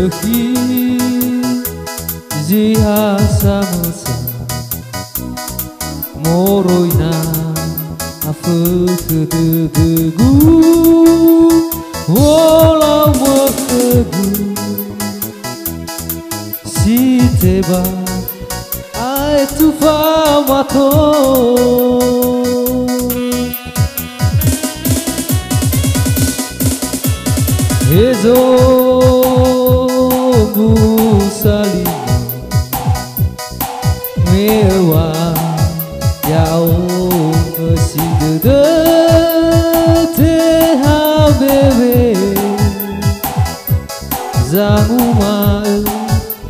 Turki Ziyasamısa Moroyna Fıkıdı dıgu Ola vıkıdı Siteba Ay tufa maton His own saling mewah jauh si dede THBB Zanguma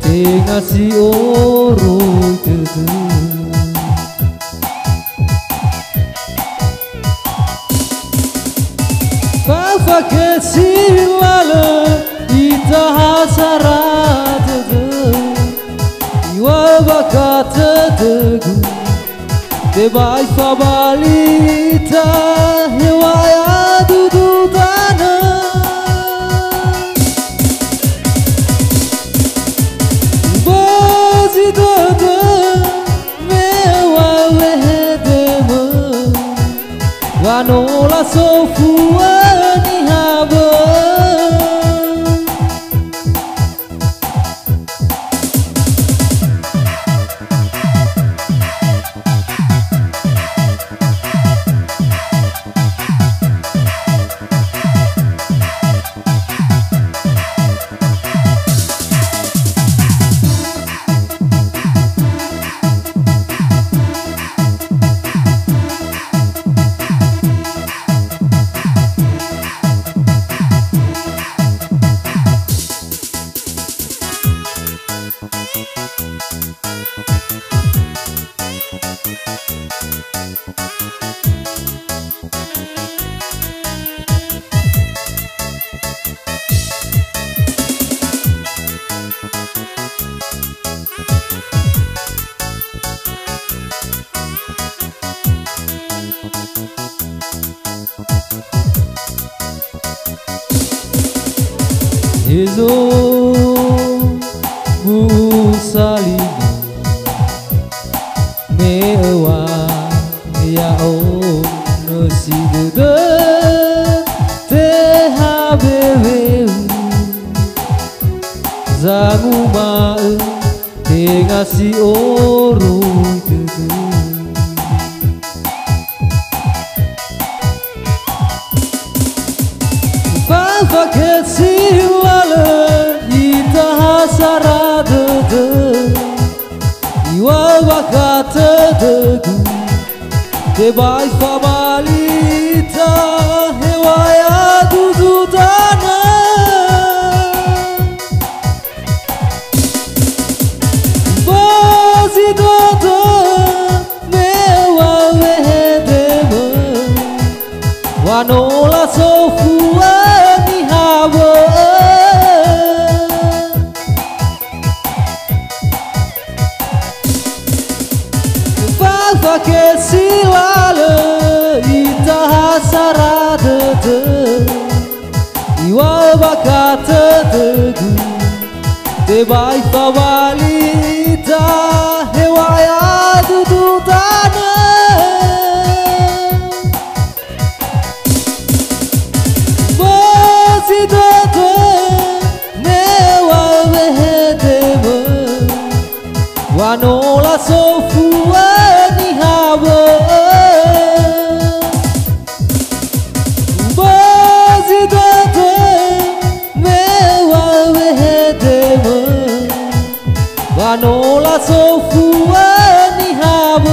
tengah si oroi dede Fakat silala itahasara avocata de goût Te mai famalita Eu ai a dudana Bozi dodo Meu au e de mă la sofu ni habor Is all. si orui tegui Val faket si wale ita hasarada de Iwa wakata degu Te bai famali Manola sou fulano Raul Falta que se lala e tá sarada de E o abacate de Te vai falar e tá 大手扶我，你哈稳。